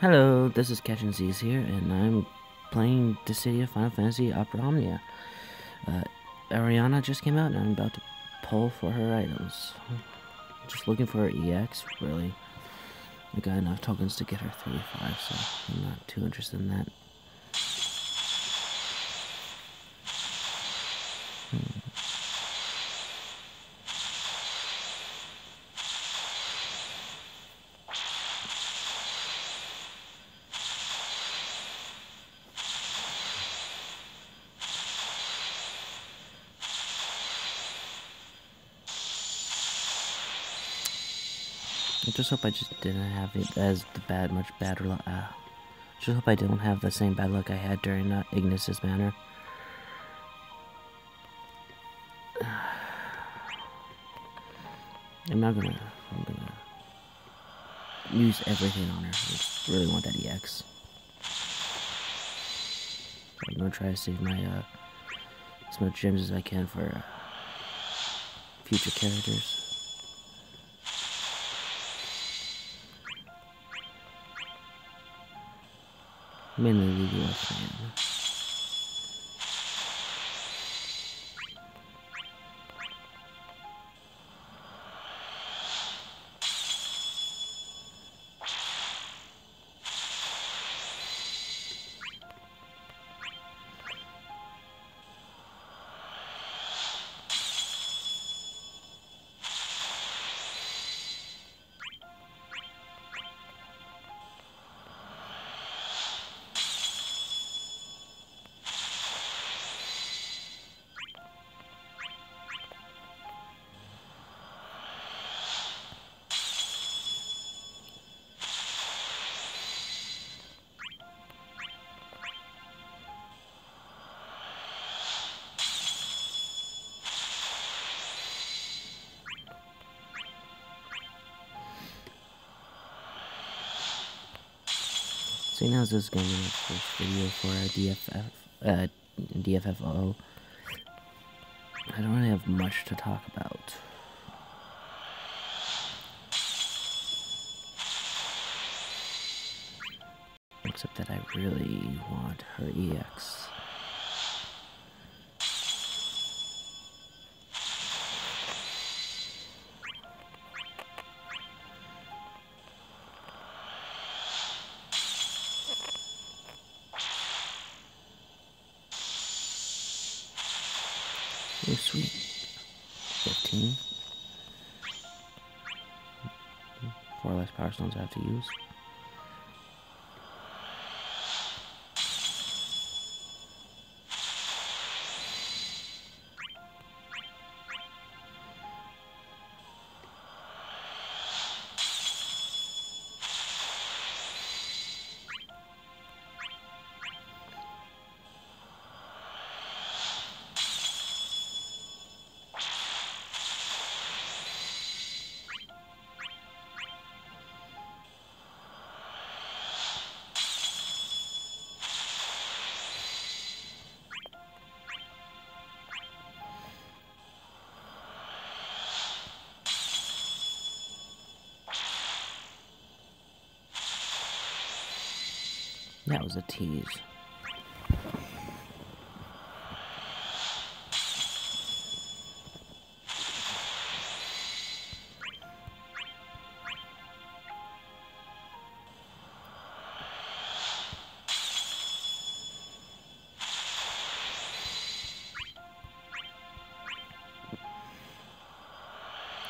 Hello, this is Catchin' Z's here, and I'm playing the Dissidia Final Fantasy Opera Omnia. Uh, Aranea just came out, and I'm about to pull for her items. Just looking for her EX, really. I got enough tokens to get her 35, so I'm not too interested in that. I just hope I just didn't have it as the bad, much bad luck. Uh, just hope I don't have the same bad luck I had during uh, Ignis's Manor. I'm not gonna. I'm gonna use everything on her. I just really want that EX. I'm gonna try to save my uh, as much gems as I can for uh, future characters. 面的这个反应。So now this is going to be my first video for a DFF, uh, DFFO. I don't really have much to talk about. Except that I really want her EX. To use. That was a tease.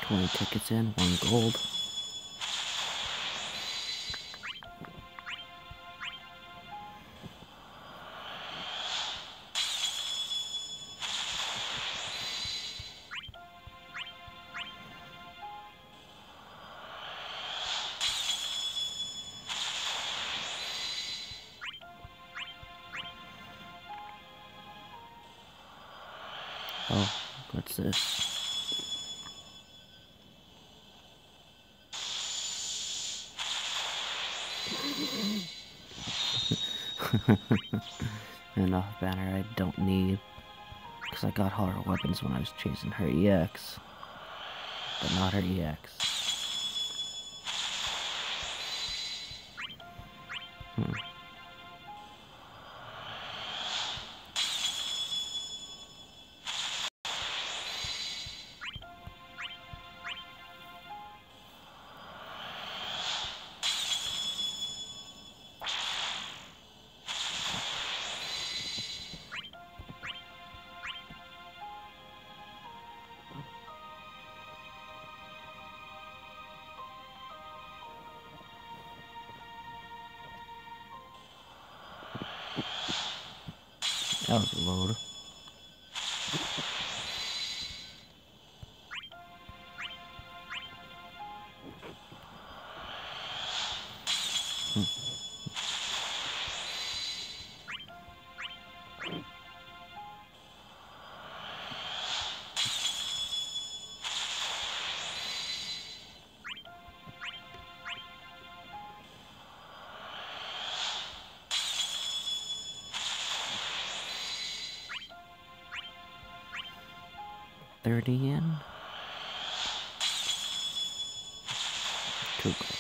Twenty tickets in, one gold. This? Banner I don't need. Because I got horror weapons when I was chasing her EX. But not her EX. Hmm. That was a load. Thirty yen. Two golds.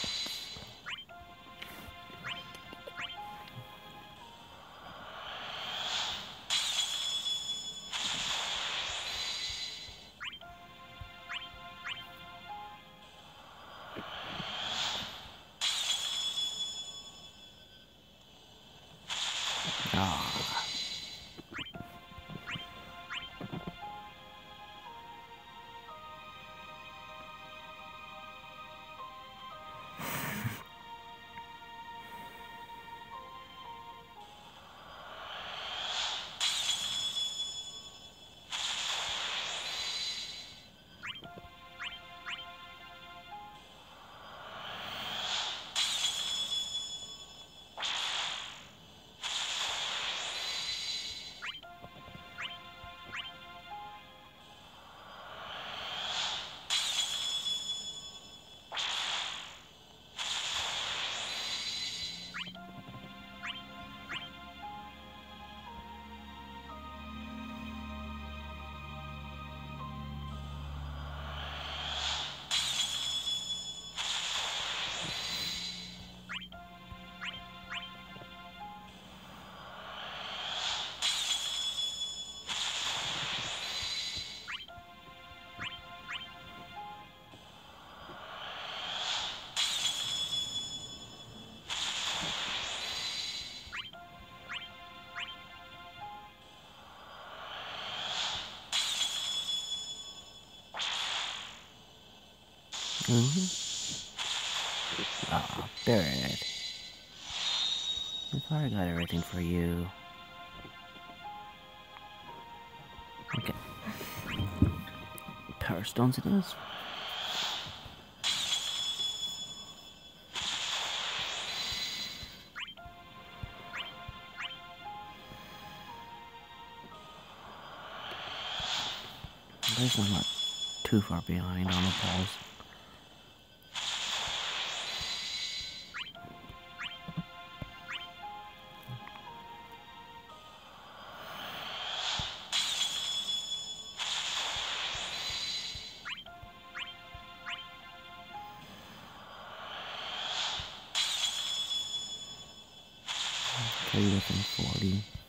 Mm-hmm. Ah, Barrett. I thought I got everything for you. Okay. Power stones it is. At least I'm not too far behind on the balls. Datang.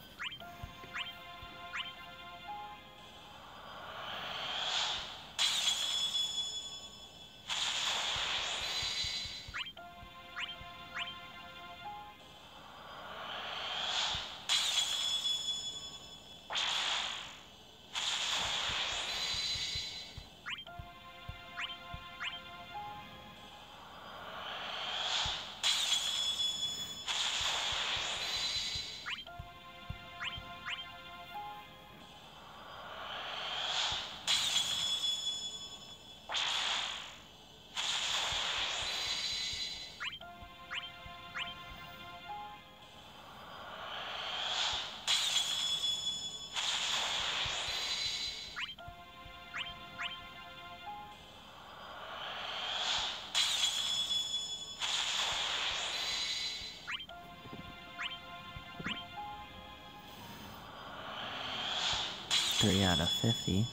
3 out of 50.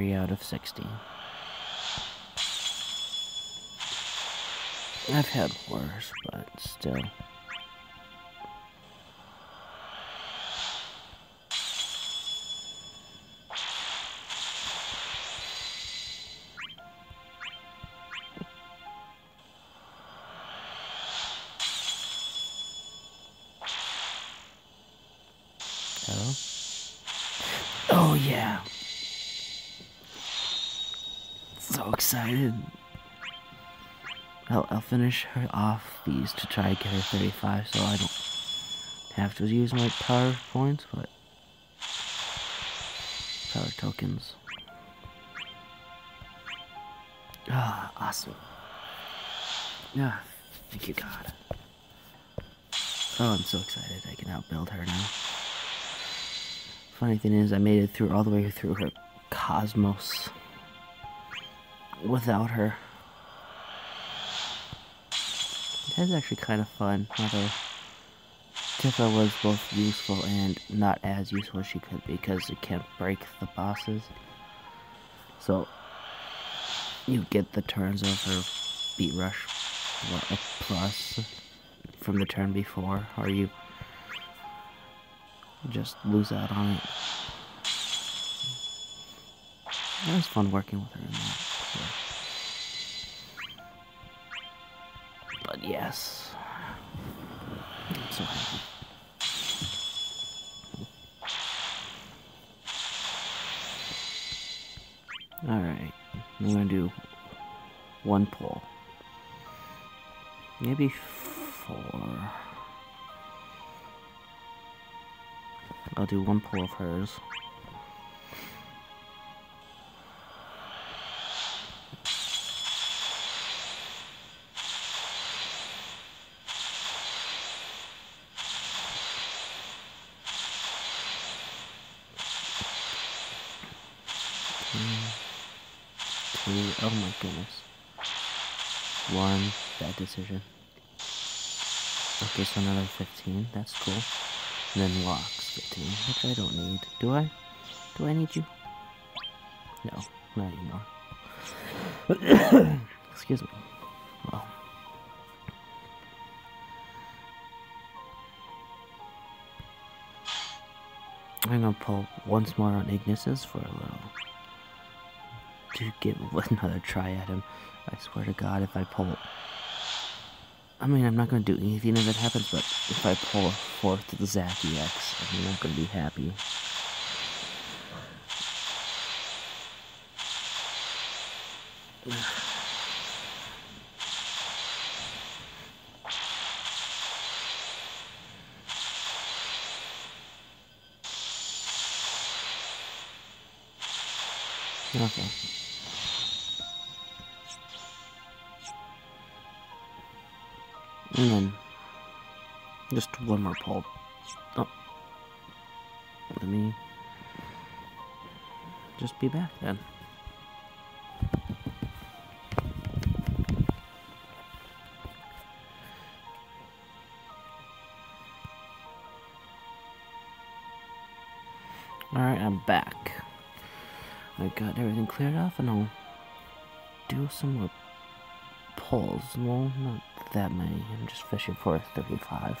3 out of 60. I've had worse, but still. Oh yeah. Excited. I'll, I'll finish her off these to try to get her 35 so I don't have to use my power points, but power tokens. Ah, awesome. Yeah, thank you God. Oh, I'm so excited I can outbuild her now. Funny thing is, I made it through all the way through her cosmos without her. That's actually kind of fun, although Tifa was both useful and not as useful as she could be because it can't break the bosses. So, you get the turns of her beat rush plus from the turn before, or you just lose out on it. It was fun working with her in that. Yes, I'm so happy. Alright, I'm gonna do one pull. Maybe four. I'll do one pull of hers. Oh my goodness. One bad decision. Okay, so another 15. That's cool. And then Locke's 15, which I don't need. Do I? Do I need you? No, not anymore. Excuse me. Well. I'm gonna pull once more on Ignis's for a little. Get another try at him. I swear to God, if I pull I mean, I'm not going to do anything if it happens, but if I pull a fourth to the Zack EX, I'm not going to be happy. Okay. And then just one more pull. Oh. Let me just be back then. Alright, I'm back. I got everything cleared off and I'll do some pulls. Well, not that many. I'm just fishing for a 35.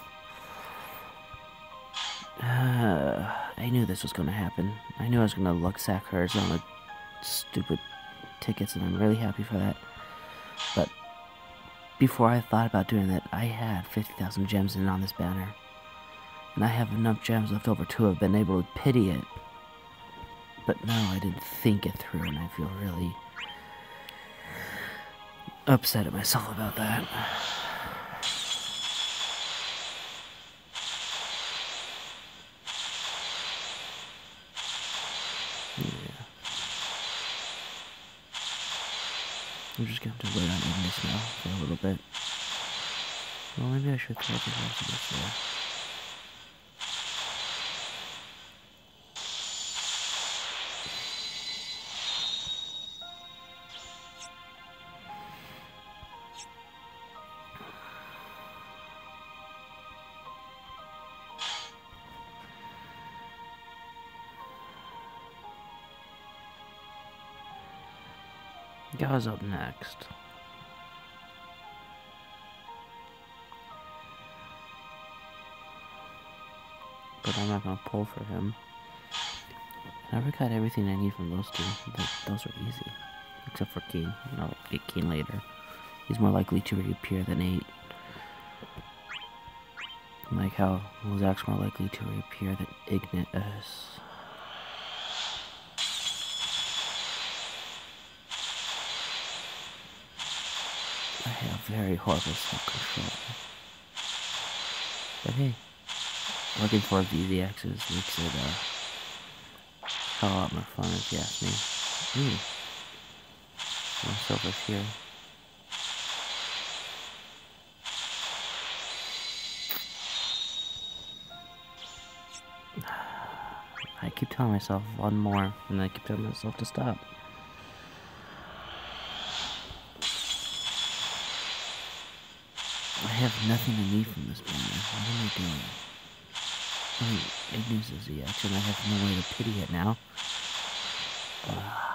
Uh, I knew this was going to happen. I knew I was going to luck sack hers on the stupid tickets, and I'm really happy for that. But before I thought about doing that, I had 50,000 gems in on this banner. And I have enough gems left over to have been able to pity it. But no, I didn't think it through, and I feel really upset at myself about that. I'm just going to have to wait on Ignis now for a little bit. Well, maybe I should throw the rest of this. Guy's up next. But I'm not gonna pull for him. I already got everything I need from those two. Those are easy. Except for Keen. I'll get Keen later. He's more likely to reappear than 8. Like how Zach's more likely to reappear than Ignis. I have very horrible self-control. But hey, towards these axes makes it uh, a lot more fun if you ask me. Ooh. More silvers here. I keep telling myself one more, and I keep telling myself to stop. Have nothing to need from this banner. What am I doing? Wait, Ignis is the action. I have no way to pity it now.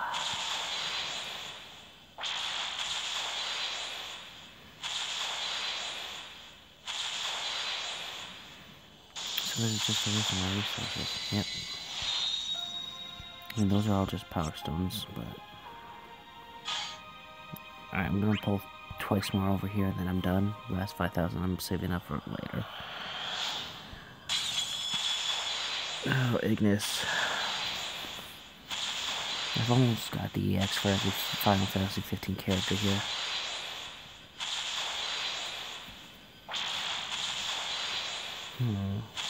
So this is just a waste of my resources. Yep. Mean, those are all just power stones, but... Alright, I'm gonna pull twice more over here, and then I'm done. The last 5,000 I'm saving up for later. Oh, Ignis. I've almost got the EX for every Final Fantasy 15 character here. Hmm.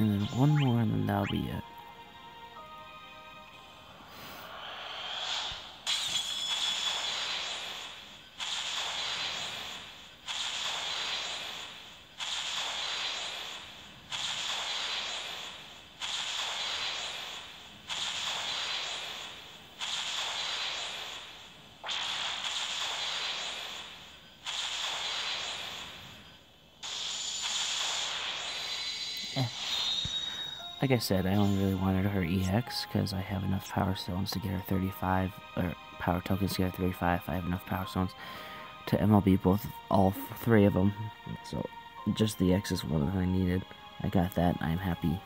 And then one more, and then that'll be it. Like I said, I only really wanted her EX because I have enough power stones to get her 35, or power tokens to get her 35. I have enough power stones to MLB both, all three of them. So just the X is one that I needed. I got that. I am happy.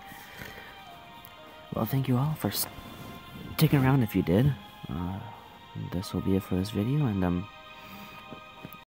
Well, thank you all for sticking around if you did. Uh, this will be it for this video, and um,